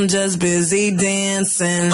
I'm just busy dancing.